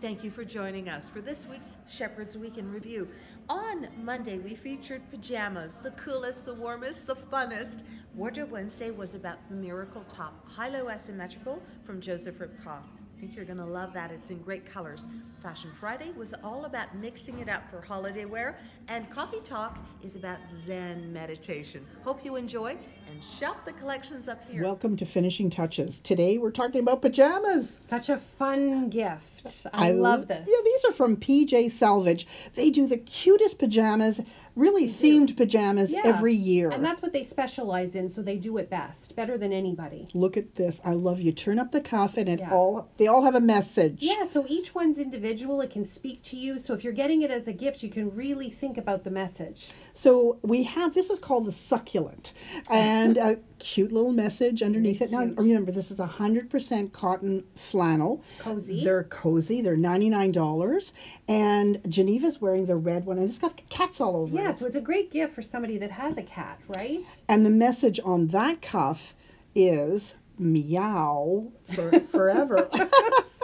Thank you for joining us for this week's Shepherd's Week in Review. On Monday, we featured pajamas, the coolest, the warmest, the funnest. Wardrobe Wednesday was about the Miracle Top, high-low asymmetrical from Joseph Ribkoff. I think you're going to love that. It's in great colors. Fashion Friday was all about mixing it up for holiday wear, and Coffee Talk is about Zen meditation. Hope you enjoy and shop the collections up here. Welcome to Finishing Touches. Today we're talking about pajamas. Such a fun gift. I, love this. Yeah, these are from PJ Salvage. They do the cutest pajamas, really themed pajamas Yeah. every year. And that's what they specialize in, so they do it best, better than anybody. Look at this. I love you. Turn up the cuff and it Yeah. all they all have a message. Yeah, so each one's individual. It can speak to you. So if you're getting it as a gift, you can really think about the message. So we have this is called the succulent, and a cute little message underneath it. Now remember, this is a hundred percent cotton flannel. Cozy. They're cozy. They're ninety nine dollars, and Geneva's wearing the red one, and it's got cats all over Yeah, it. Yeah, so it's a great gift for somebody that has a cat, right? And the message on that cuff is meow for forever.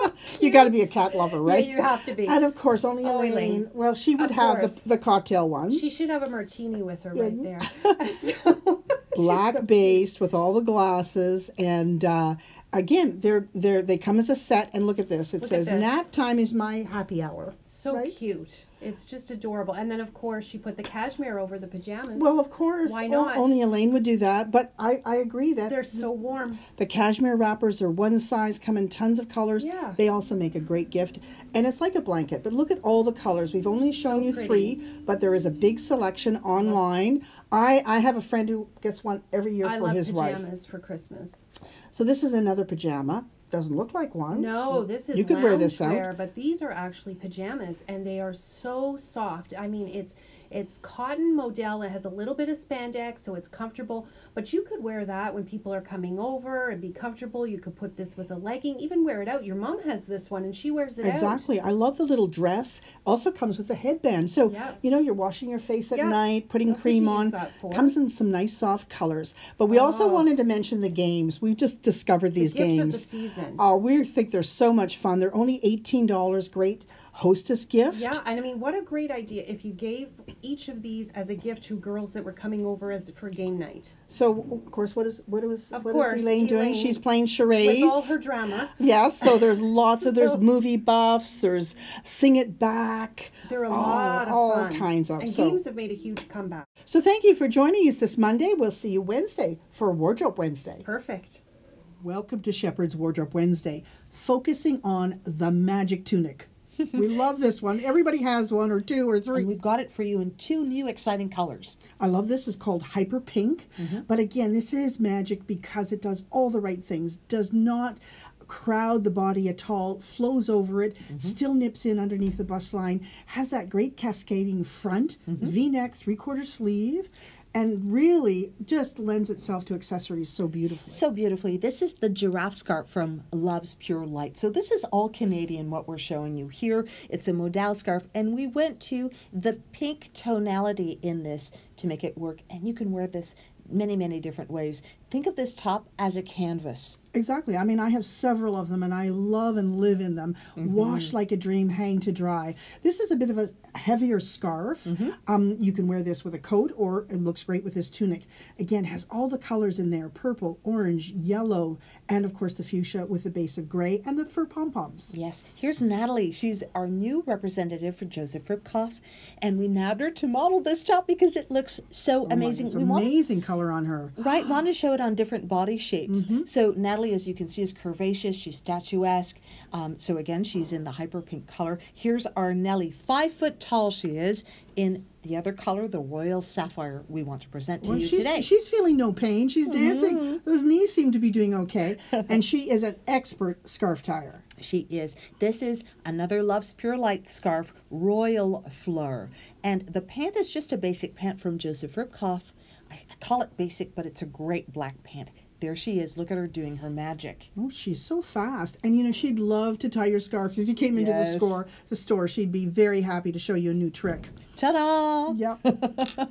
you got to be a cat lover, right? you have to be. And of course, only Oh, Elaine. Elaine. Well, she would Of have the, the cocktail one. She should have a martini with her right there. so, black so based with all the glasses and uh, again they're they're they come as a set and look at this it Look says this. nap time is my happy hour So right? cute. It's just adorable. And then, of course, she put the cashmere over the pajamas. well of course Why o- not? only elaine would do that but i i agree that They're so warm. the cashmere wrappers are one size come in tons of colors Yeah. they also make a great gift and it's like a blanket but look at all the colors we've only shown you pretty. three but there is a big selection online i i have a friend who gets one every year I for love his wife pajamas for Christmas. So this is another pajama doesn't look like one No, this is You could wear this out. loungewear, but these are actually pajamas, and they are so soft. I mean, it's it's cotton modal. It has a little bit of spandex, so it's comfortable. But you could wear that when people are coming over and be comfortable. You could put this with a legging, even wear it out. Your mom has this one, and she wears it out. Exactly. I love the little dress. Also comes with a headband. So, Yep. you know, you're washing your face at Yeah, night, putting that's cream on. use that for. Comes in some nice soft colors. But we also Oh. wanted to mention the games. We've just discovered these gift of the games. season. Oh, we think they're so much fun. They're only $18. Great hostess gift. Yeah, and I mean, what a great idea if you gave each of these as a gift to girls that were coming over as for game night So, of course, what is what is Of what is course, Elaine doing? She's playing charades. with all her drama. Yes, so there's lots of there's movie buffs, there's sing it back. There are a oh, lot of all fun. kinds of and so. games have made a huge comeback. So thank you for joining us this Monday. We'll see you Wednesday for Wardrobe Wednesday. Perfect. Welcome to Shepherd's Wardrobe Wednesday, focusing on the magic tunic. we love this one. Everybody has one or two or And three. we've got it for you in two new exciting colors. I love this. It's called Hyper Pink. Mm-hmm. But again, this is magic because it does all the right things. Does not crowd the body at all, flows over it, mm-hmm. still nips in underneath the bust line, has that great cascading front, mm-hmm. V-neck, three-quarter sleeve, and really just lends itself to accessories so beautifully. So beautifully. This is the giraffe scarf from Love's Pure Light. So this is all Canadian what we're showing you here. It's a modal scarf and we went to the pink tonality in this to make it work and you can wear this many many different ways. Think of this top as a canvas. Exactly. I mean, I have several of them and I love and live in them. Wash like a dream, hang to dry. This is a bit of a heavier scarf. Um, you can wear this with a coat or it looks great with this tunic. Again, has all the colors in there purple, orange, yellow, and of course the fuchsia with the base of gray and the fur pom poms. Yes. Here's Natalie. She's our new representative for Joseph Ribkoff and we nabbed her to model this top because it looks so amazing. It's we want amazing color on her. Right, want to show it on different body shapes. So Natalie, as you can see, is curvaceous. She's statuesque. Um, so again, she's in the hyper pink color. Here's our Nellie, five foot tall. She is in the other color, the royal sapphire. We want to present to Well, you she's, today. she's feeling no pain. She's dancing. Those knees seem to be doing okay. and she is an expert scarf tire. She is. This is another Love's Pure Light scarf, Royal Fleur. And the pant is just a basic pant from Joseph Ribkoff. I, I call it basic, but it's a great black pant. There she is. Look at her doing her magic. Oh, she's so fast. And you know, she'd love to tie your scarf. If you came into Yes. the store, the store, she'd be very happy to show you a new trick. Ta-da! Yep.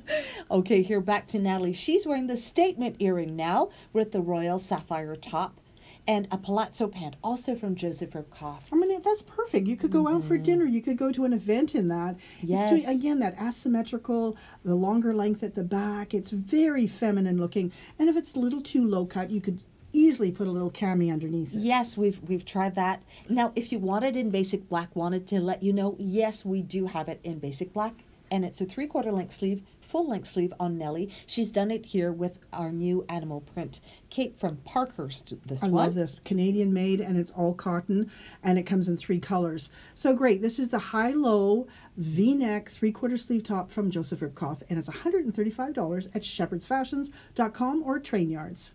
Okay, here back to Natalie. She's wearing the statement earring now with the royal sapphire top. And a palazzo pant, also from Joseph Ribkoff. I mean, that's perfect. You could go out for mm-hmm. dinner. You could go to an event in that. It's doing, Yes. again, that asymmetrical, the longer length at the back. It's very feminine looking. And if it's a little too low cut, you could easily put a little cami underneath it. Yes, we've we've tried that. Now, if you want it in basic black, wanted to let you know, yes, we do have it in basic black, and it's a three quarter length sleeve, full length sleeve on Nellie. She's done it here with our new animal print cape from Parkhurst. This I one. love this. Canadian made and it's all cotton and it comes in three colors. So great. This is the high low v neck three quarter sleeve top from Joseph Ribkoff and it's $135 at shepherdsfashions.com or Train Yards.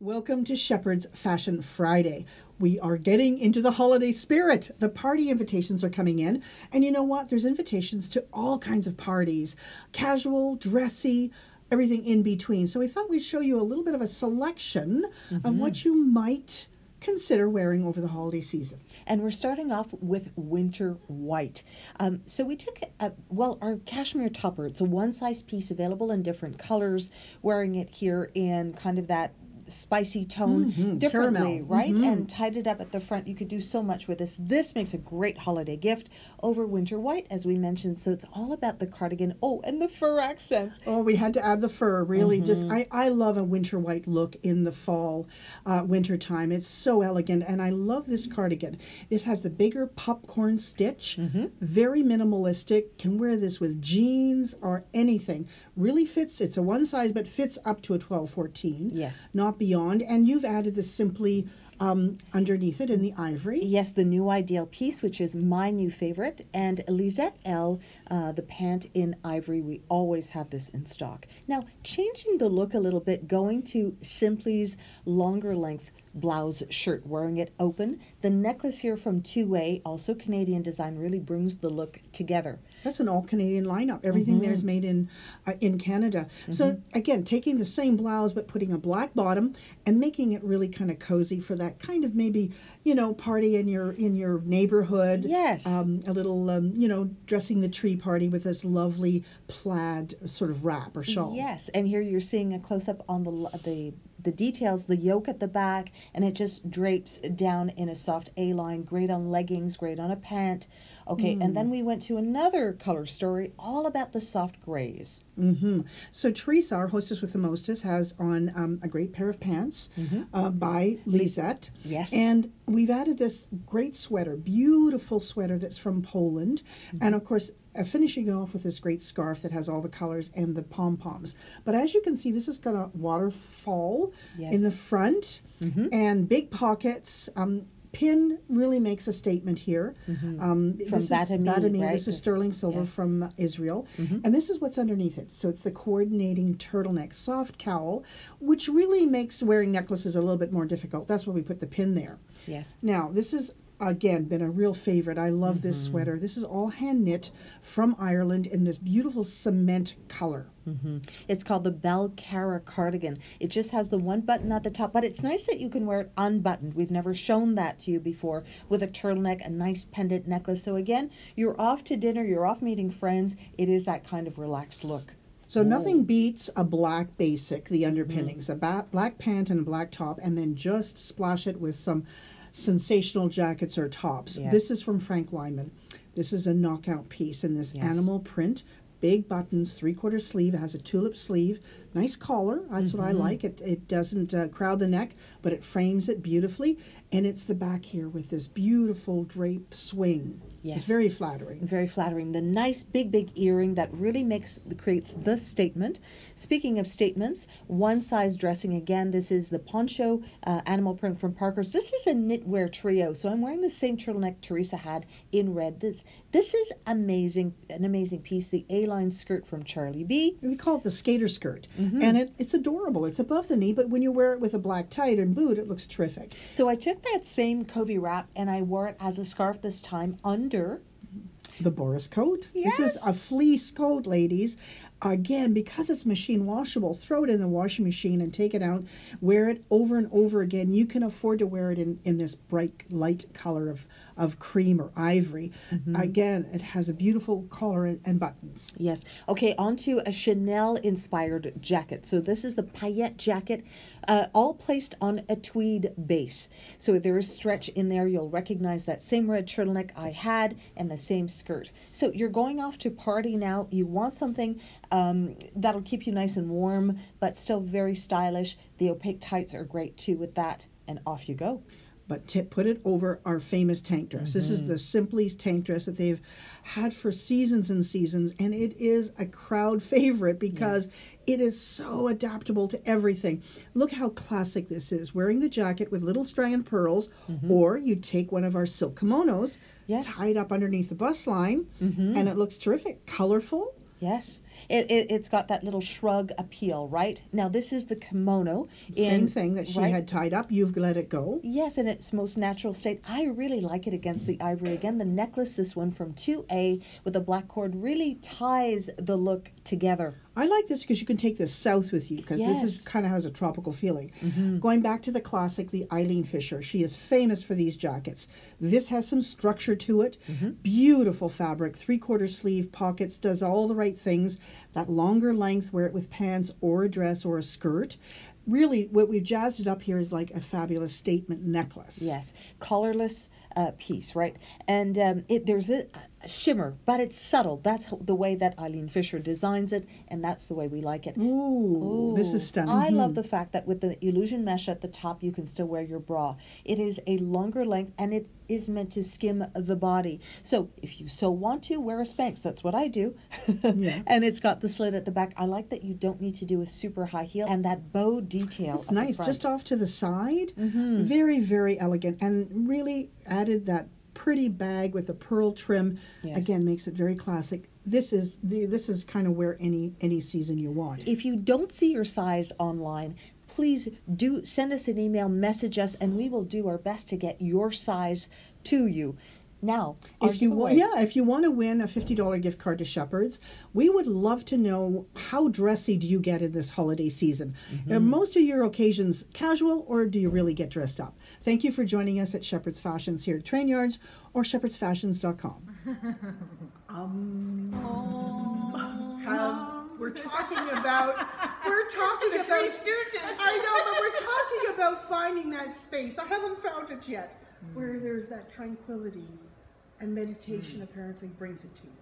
Welcome to Shepherd's Fashion Friday. We are getting into the holiday spirit. The party invitations are coming in. And you know what? There's invitations to all kinds of parties casual, dressy, everything in between. So we thought we'd show you a little bit of a selection of what you might consider wearing over the holiday season. And we're starting off with winter white. Um, so we took, a, well, our cashmere topper. It's a one size piece available in different colors, wearing it here in kind of that spicy tone mm-hmm, differently, caramel. right? Mm-hmm. And tied it up at the front. You could do so much with this. This makes a great holiday gift over winter white, as we mentioned. So it's all about the cardigan. Oh, and the fur accents. Oh, we had to add the fur. Really, mm-hmm. just I, I love a winter white look in the fall, uh, winter time. It's so elegant, and I love this cardigan. This has the bigger popcorn stitch, very minimalistic. Can wear this with jeans or anything. Really fits. It's a one size, but fits up to a 12, 14. Yes. not beyond. And you've added the simply um, underneath it in the ivory. Yes, the new ideal piece, which is my new favorite, and Lisette L, uh, the pant in ivory. We always have this in stock. Now, changing the look a little bit, going to Simply's longer length blouse shirt, wearing it open. The necklace here from 2A, also Canadian design, really brings the look together. That's an all Canadian lineup. Everything there is made in uh, in Canada. So again, taking the same blouse but putting a black bottom and making it really kind of cozy for that kind of maybe you know party in your in your neighborhood. Yes. Um, a little um, you know dressing the tree party with this lovely plaid sort of wrap or shawl. Yes, and here you're seeing a close up on the the the details, the yoke at the back, and it just drapes down in a soft A line. Great on leggings, great on a pant. Okay, and then we went to another color story, all about the soft grays. hmm So Teresa, our hostess with the mostest, has on um, a great pair of pants uh, by Lisette. Yes. And we've added this great sweater, beautiful sweater that's from Poland, and of course. Uh, finishing it off with this great scarf that has all the colors and the pom poms. But as you can see, this has got a waterfall Yes. in the front and big pockets. Um, pin really makes a statement here. Um, From this is Batami, Batami, right? This is sterling silver Yes. from Israel. And this is what's underneath it. So it's the coordinating turtleneck soft cowl, which really makes wearing necklaces a little bit more difficult. That's why we put the pin there. Yes. Now, this is again been a real favorite. I love this mm-hmm. sweater. This is all hand knit from Ireland in this beautiful cement color. Mm-hmm. It's called the Belcara cardigan. It just has the one button at the top, but it's nice that you can wear it unbuttoned. We've never shown that to you before with a turtleneck, a nice pendant necklace. So again, you're off to dinner, you're off meeting friends. It is that kind of relaxed look. So nothing beats a black basic, the underpinnings, mm. a ba- black pant and a black top, and then just splash it with some sensational jackets or tops. Yes. This is from Frank Lyman. This is a knockout piece in this Yes. animal print, big buttons, three quarter sleeve. It has a tulip sleeve, nice collar. That's what I Mm-hmm. like. It it doesn't uh, crowd the neck, but it frames it beautifully. And it's the back here with this beautiful drape swing. Yes. It's very flattering. Very flattering. The nice big, big earring that really makes creates the statement. Speaking of statements, one size dressing again. This is the poncho uh, animal print from Parker's. This is a knitwear trio, so I'm wearing the same turtleneck Teresa had in red. This this is amazing, an amazing piece. The A-line skirt from Charlie B. We call it the skater skirt, Mm-hmm. and it, it's adorable. It's above the knee, but when you wear it with a black tight and boot, it looks terrific. So I took that same Covey wrap and I wore it as a scarf this time under. The Boris coat. This is a fleece coat, ladies. again, because it's machine washable, throw it in the washing machine and take it out, wear it over and over again. You can afford to wear it in, in this bright light color of, of cream or ivory. Again, it has a beautiful collar and, and buttons. Yes. Okay, on to a Chanel inspired jacket. So this is the paillette jacket, uh, all placed on a tweed base. So there is stretch in there. You'll recognize that same red turtleneck I had and the same skirt. So you're going off to party now. You want something um, that'll keep you nice and warm, but still very stylish. The opaque tights are great too with that, and off you go. But to put it over our famous tank dress. This is mm-hmm. the Simply's tank dress that they've had for seasons and seasons, and it is a crowd favorite because it is so adaptable to everything. Look how classic this is wearing the jacket with little strand pearls, mm-hmm. or you take one of our silk kimonos, Yes. tied up underneath the bust line, mm-hmm. and it looks terrific, colorful. Yes, it, it, it's got that little shrug appeal, right? Now, this is the kimono. Same in- thing that she right? had tied up. You've let it go. Yes, in its most natural state. I really like it against the ivory. Again, the necklace, this one from 2A with a black cord, really ties the look together. I like this because you can take this south with you because this Yes. Mm-hmm. is kind of has a tropical feeling. Going back to the classic, the Eileen Fisher, she is famous for these jackets. This has some structure to it. Mm-hmm. Beautiful fabric, three quarter sleeve pockets, does all the right things. That longer length, wear it with pants or a dress or a skirt. Really, what we've jazzed it up here is like a fabulous statement necklace. Yes, collarless uh, piece, right? And um, it there's a, a shimmer, but it's subtle. That's the way that Eileen Fisher designs it, and that's the way we like it. Ooh, this is stunning. I love the fact that with the illusion mesh at the top, you can still wear your bra. It is a longer length and it is meant to skim the body. So if you so want to, wear a Spanx. That's what I do. and it's got the slit at the back. I like that you don't need to do a super high heel and that bow detail. It's nice, just off to the side. Mm-hmm. Very, very elegant, and really added that pretty bag with a pearl trim. Yes. Again, makes it very classic. This is the this is kind of where any any season you want. If you don't see your size online, please do send us an email, message us, and we will do our best to get your size to you. Now, If you want, yeah, if you want to win a fifty dollar gift card to Shepherds, we would love to know how dressy do you get in this holiday season. Mm-hmm. Are most of your occasions casual, or do you really get dressed up? Thank you for joining us at Shepherds Fashions here at Train Yards or shepherdsfashions.com. um, have, we're talking about we're talking The about Three Stooges. I know, but we're talking about finding that space. I haven't found it yet, where there's that tranquility, and meditation apparently brings it to you.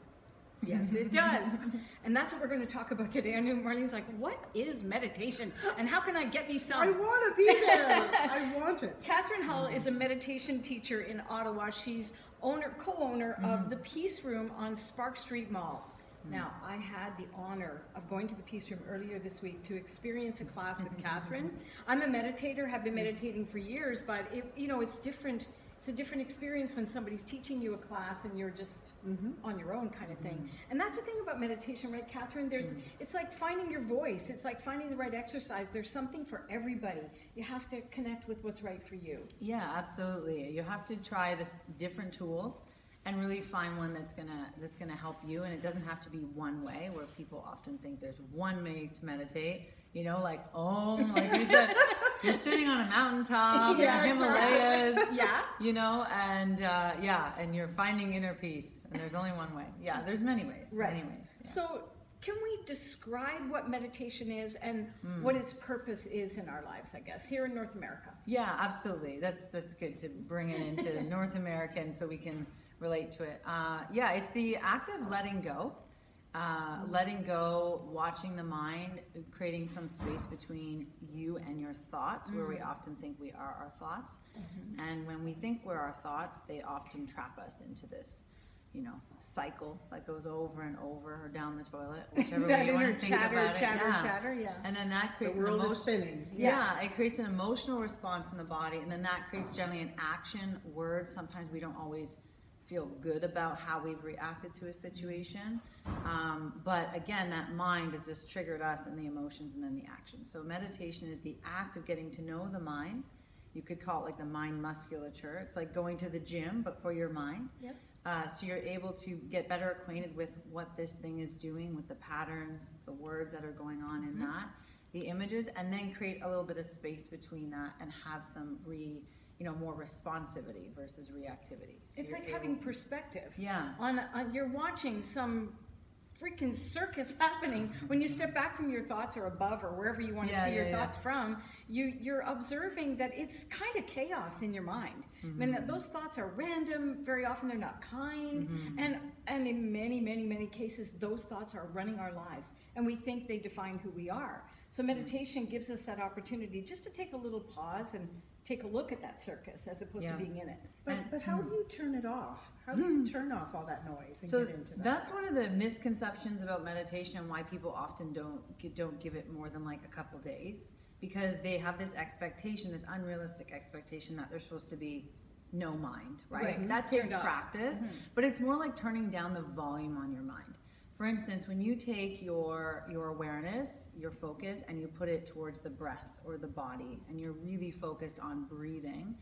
Yes, it does. And that's what we're going to talk about today. I knew Marlene's like, what is meditation? And how can I get me some? I want to be there. I want it. Catherine Hull is a meditation teacher in Ottawa. She's owner, co-owner of mm-hmm. the Peace Room on Sparks Street Mall. Mm-hmm. Now, I had the honor of going to the Peace Room earlier this week to experience a class with Catherine. I'm a meditator, have been mm-hmm. meditating for years, but it, you know, it's different. It's a different experience when somebody's teaching you a class and you're just mm-hmm. on your own kind of thing. Mm-hmm. And that's the thing about meditation, right, Catherine? There's, mm-hmm. it's like finding your voice. It's like finding the right exercise. There's something for everybody. You have to connect with what's right for you. Yeah, absolutely. You have to try the different tools and really find one that's gonna that's gonna help you. And it doesn't have to be one way, where people often think there's one way to meditate. You know, like oh, like you said, you're sitting on a mountaintop Yeah, in the Himalayas. Yeah. You know, and uh, yeah, and you're finding inner peace. And there's only one way. Yeah, there's many ways. Right. Many ways. yeah. So, can we describe what meditation is and what its purpose is in our lives, I guess, here in North America? Yeah, absolutely. That's that's good to bring it into North American so we can relate to it. Uh, yeah, it's the act of letting go, uh, letting go, watching the mind, creating some space between you and your thoughts, where we often think we are our thoughts, and when we think we're our thoughts, they often trap us into this. You know, cycle that goes over and over or down the toilet, whichever way you want to think chatter, about it. chatter, yeah. chatter, yeah. And then that The creates an world is emotion. spinning. Yeah. it creates an emotional response in the body, and then that creates generally an action word. Sometimes we don't always feel good about how we've reacted to a situation, um, but again, that mind has just triggered us and the emotions and then the action. So meditation is the act of getting to know the mind You could call it like the mind musculature. It's like going to the gym, but for your mind. Yep. Uh, so you're able to get better acquainted with what this thing is doing, with the patterns, the words that are going on in that, the images, and then create a little bit of space between that and have some re, you know, more responsivity versus reactivity. So It's like having perspective. Yeah. On, on you're watching some freaking circus happening when you step back from your thoughts or above or wherever you want to Yeah, see your yeah, yeah. thoughts from you you're observing that it's kind of chaos in your mind i mean Mm-hmm. those thoughts are random very often they're not kind Mm-hmm. and and in many many many cases those thoughts are running our lives and we think they define who we are so meditation gives us that opportunity just to take a little pause and take a look at that circus as opposed Yeah. to being in it But, but how do hmm. you turn it off? How do you hmm. turn off all that noise and So get into that? that's one of the misconceptions about meditation and why people often don't don't give it more than like a couple days because they have this expectation, this unrealistic expectation that they're supposed to be no mind, right? Right. That takes Turned off. practice, mm-hmm. but it's more like turning down the volume on your mind. For instance, when you take your your awareness, your focus, and you put it towards the breath or the body, and you're really focused on breathing,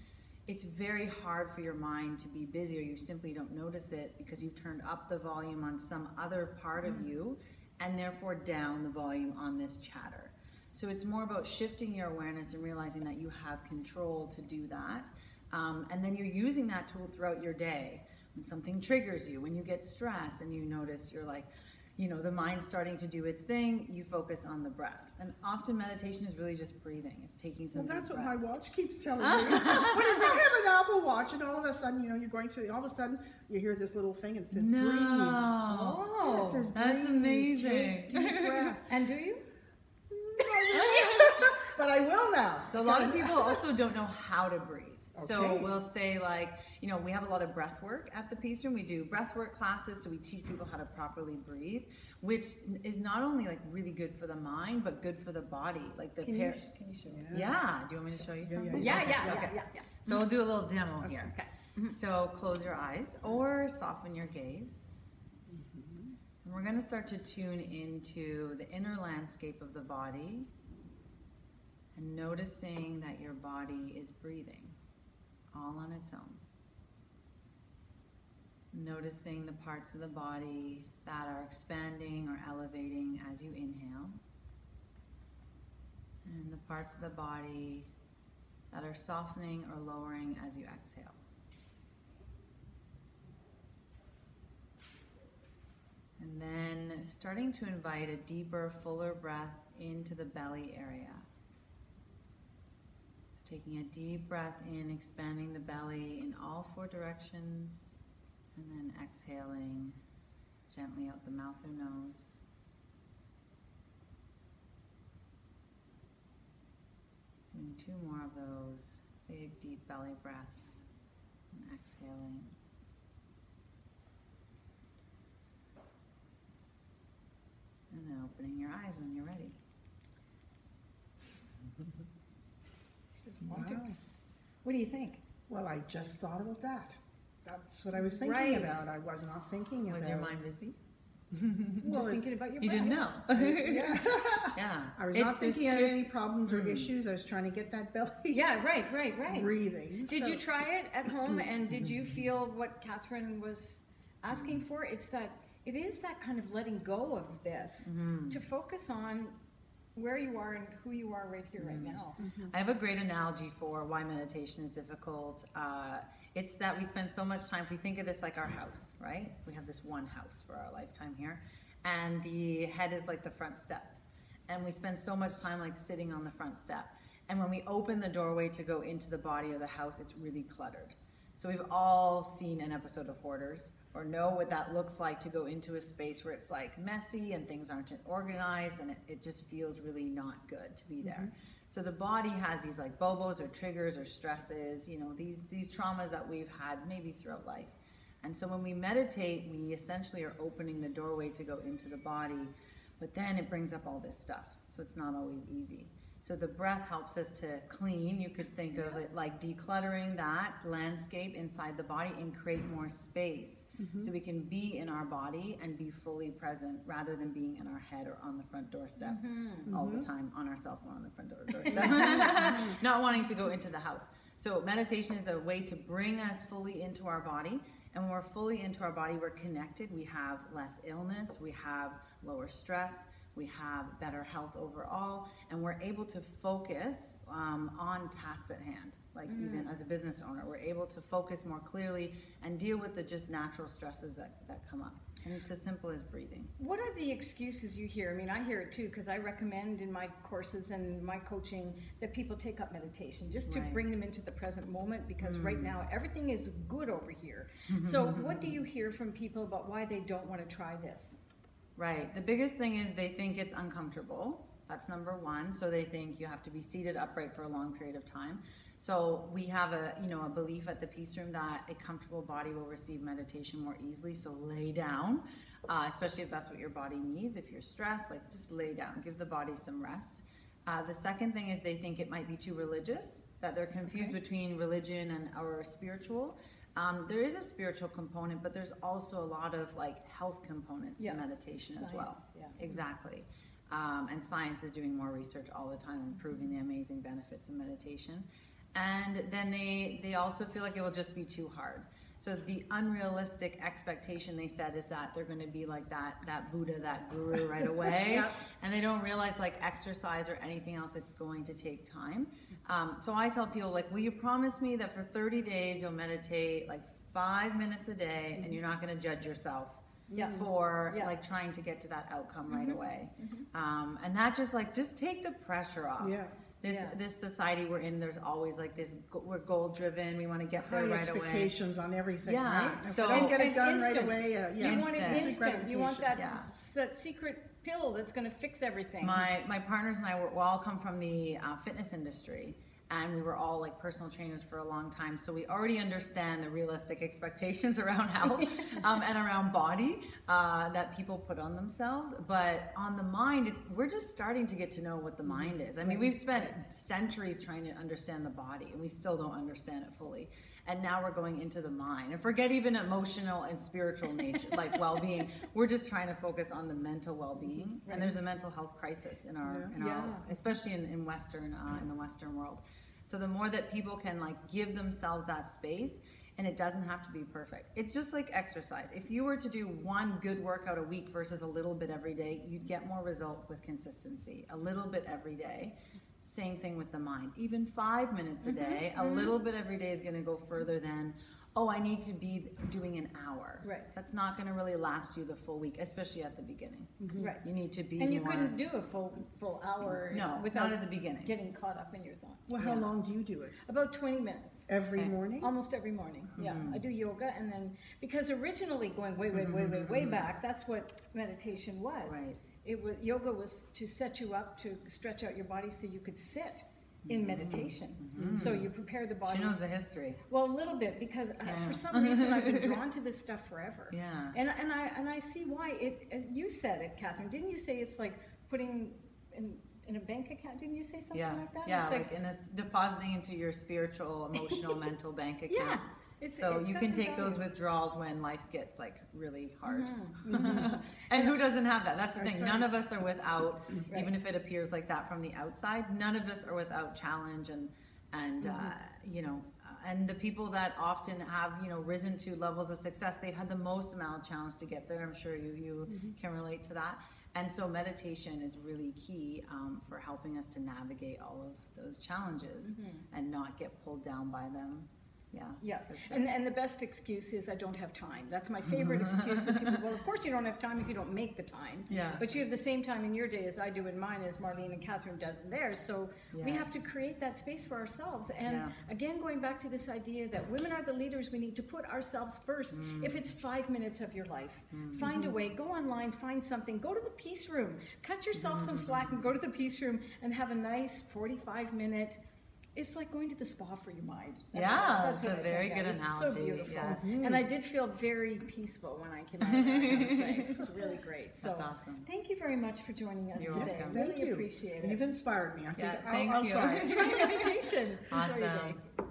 it's very hard for your mind to be busy or you simply don't notice it because you've turned up the volume on some other part of you and therefore down the volume on this chatter. So it's more about shifting your awareness and realizing that you have control to do that. Um, and then you're using that tool throughout your day. When something triggers you, when you get stressed and you notice you're like, you know, the mind's starting to do its thing, you focus on the breath. And often meditation is really just breathing. It's taking some Well, that's what my watch keeps telling me. what is it? I have an Apple Watch, and all of a sudden, you know, you're going through. All of a sudden, you hear this little thing, and it says No. breathe. oh It says that's breathe, amazing. Take deep breaths. and do you but I will now. So a lot of people also don't know how to breathe. So Okay. we'll say like, you know, we have a lot of breath work at the Peace Room. We do breath work classes, so we teach people how to properly breathe, which is not only like really good for the mind, but good for the body. Like the can you, pair. sh- can you show me Yeah. Do you want me to show you Yeah, yeah, something? yeah Okay. yeah yeah Okay. yeah, yeah. So we'll do a little demo here. okay So close your eyes or soften your gaze. And we're going to start to tune into the inner landscape of the body and noticing that your body is breathing all on its own. Noticing the parts of the body that are expanding or elevating as you inhale, and the parts of the body that are softening or lowering as you exhale. And then starting to invite a deeper, fuller breath into the belly area. Taking a deep breath in, expanding the belly in all four directions, and then exhaling gently out the mouth or nose. Doing two more of those big, deep belly breaths and exhaling. And then opening your eyes when you're ready. Just want to. Wow. what do you think Well, I just thought about that. That's what I was thinking Right. about. I was not thinking Was about. Was your mind busy? Well, just thinking about your You didn't know. Yeah. yeah. I was It's not thinking of any problems or Hmm. issues. I was trying to get that belly yeah right right right breathing. Did So- you try it at home and did you feel what Catherine was asking for? It's that it is that kind of letting go of this Mm-hmm. to focus on where you are and who you are right here, right Mm-hmm. now. I have a great analogy for why meditation is difficult. Uh, it's that we spend so much time, if we think of this like our house, right? We have this one house for our lifetime here, and the head is like the front step. And we spend so much time like sitting on the front step. And when we open the doorway to go into the body of the house, it's really cluttered. So we've all seen an episode of Hoarders or know what that looks like to go into a space where it's like messy and things aren't organized and it, it just feels really not good to be there. Mm-hmm. So the body has these like bobos or triggers or stresses, you know, these these traumas that we've had maybe throughout life. And so when we meditate, we essentially are opening the doorway to go into the body, but then it brings up all this stuff. So it's not always easy. So the breath helps us to clean. You could think of it like decluttering that landscape inside the body and create more space mm-hmm. so we can be in our body and be fully present rather than being in our head or on the front doorstep mm-hmm. all the mm-hmm. time on our cell phone on the front door doorstep, not wanting to go into the house. So meditation is a way to bring us fully into our body. And when we're fully into our body, we're connected. We have less illness. We have lower stress. We have better health overall. And we're able to focus um, on tasks at hand. Like even as a business owner, we're able to focus more clearly and deal with the just natural stresses that, that come up. And it's as simple as breathing. What are the excuses you hear? I mean, I hear it too because I recommend in my courses and my coaching that people take up meditation just to Right. bring them into the present moment because right now everything is good over here. so, what do you hear from people about why they don't want to try this? Right. The biggest thing is they think it's uncomfortable. That's number one. So they think you have to be seated upright for a long period of time. So we have a you know a belief at the Peace Room that a comfortable body will receive meditation more easily. So lay down, uh, especially if that's what your body needs. If you're stressed, like just lay down, give the body some rest. Uh, the second thing is they think it might be too religious. That they're confused Okay. between religion and or spiritual. Um, there is a spiritual component, but there's also a lot of like health components Yeah. to meditation as well. Yeah. Exactly. Um, and science is doing more research all the time and proving the amazing benefits of meditation. And then they, they also feel like it will just be too hard. So the unrealistic expectation they said is that they're going to be like that that Buddha, that guru right away, Yep. and they don't realize like exercise or anything else, it's going to take time. Um, so I tell people like, will you promise me that for 30 days you'll meditate like five minutes a day, and you're not going to judge yourself Yeah. for Yeah. like trying to get to that outcome right away. Um, and that just like just take the pressure off. Yeah. This Yeah. this society we're in, there's always like this. We're goal driven. We want to get there High right away. expectations on everything, Yeah, right? If so- I don't get it And done right away, uh, yeah. you want it Instant. instant. You want that, Yeah. that secret pill that's going to fix everything. My my partners and I were we all come from the uh, fitness industry, and we were all like personal trainers for a long time. So we already understand the realistic expectations around health um, and around body uh, that people put on themselves. But on the mind, it's we're just starting to get to know what the mind is. I mean, we've spent centuries trying to understand the body, and we still don't understand it fully. And now we're going into the mind, and forget even emotional and spiritual nature, like well-being. We're just trying to focus on the mental well-being, and there's a mental health crisis in our, in our Yeah. especially in, in Western, uh, in the Western world. So the more that people can like give themselves that space, and it doesn't have to be perfect. It's just like exercise. If you were to do one good workout a week versus a little bit every day, you'd get more result with consistency. A little bit every day. Same thing with the mind. Even five minutes a Mm-hmm, day, a little bit every day is going to go further than, oh, I need to be doing an hour. Right. That's not going to really last you the full week, especially at the beginning. right. You need to be And you more. couldn't do a full full hour No, without not at the beginning. getting caught up in your thoughts. Well, how long do you do it? About 20 minutes. Every Okay. morning? Almost every morning. Yeah, Mm-hmm. I do yoga and then because originally going way, way, way, way, way back, that's what meditation was. Mm-hmm. Right. It was yoga was to set you up to stretch out your body so you could sit Mm-hmm. in meditation. So you prepare the body. She knows the history. Well, a little bit because uh, Yeah. for some reason I've been drawn to this stuff forever. Yeah. And and I and I see why it. uh, You said it, Catherine. Didn't you say it's like putting in in a bank account? Didn't you say something yeah, like that? yeah, It's like, in a depositing into your spiritual, emotional, mental bank account. yeah. It's, So it's you can take those withdrawals when life gets like really hard. Mm-hmm. and who doesn't have that? That's the thing. right. None of us are without, Right. even if it appears like that from the outside. None of us are without challenge and and Mm-hmm. uh, you know. uh, And the people that often have, you know, risen to levels of success, they've had the most amount of challenge to get there. I'm sure you you Mm-hmm. can relate to that. And so meditation is really key um, for helping us to navigate all of those challenges Mm-hmm. and not get pulled down by them. Yeah. Yeah, sure. and, and the best excuse is I don't have time. That's my favorite excuse that people, well, of course you don't have time if you don't make the time. Yeah. But you have the same time in your day as I do in mine, as Marlene and Catherine does in theirs. So we have to create that space for ourselves. And Yeah. again, going back to this idea that women are the leaders, we need to put ourselves first. Mm. If it's five minutes of your life, Mm-hmm. find a way, go online, find something, go to the peace room, cut yourself some Mm-hmm. slack and go to the peace room and have a nice 45 minute. It's like going to the spa for your mind. That's Yeah, what- it's what a I very think of. good It's analogy, so beautiful, yes. and I did feel very peaceful when I came out. Of that, I have to. It's really great. So, That's awesome. thank you very much for joining us You're today. welcome. Really you. appreciate it. You've inspired me. I think Yeah, I'll, thank I'll you. try it. Enjoy your vacation. Enjoy your Awesome. day.